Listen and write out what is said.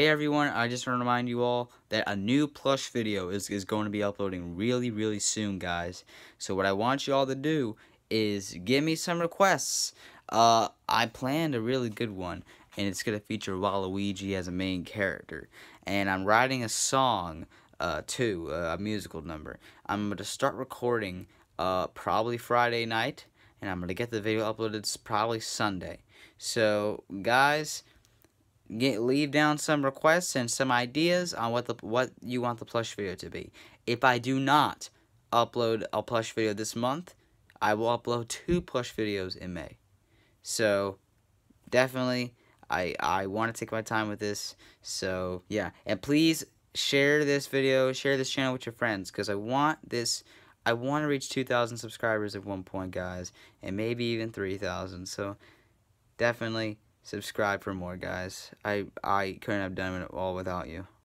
Hey everyone, I just want to remind you all that a new plush video is, is going to be uploading really, really soon, guys. So what I want you all to do is give me some requests. Uh, I planned a really good one, and it's going to feature Waluigi as a main character. And I'm writing a song, uh, too, uh, a musical number. I'm going to start recording, uh, probably Friday night, and I'm going to get the video uploaded probably Sunday. So, guys get leave down some requests and some ideas on what the what you want the plush video to be. If I do not upload a plush video this month, I will upload two plush videos in May. So definitely I I want to take my time with this. So yeah, and please share this video, share this channel with your friends cuz I want this I want to reach 2,000 subscribers at one point, guys, and maybe even 3,000. So definitely subscribe for more, guys. I I couldn't have done it all without you.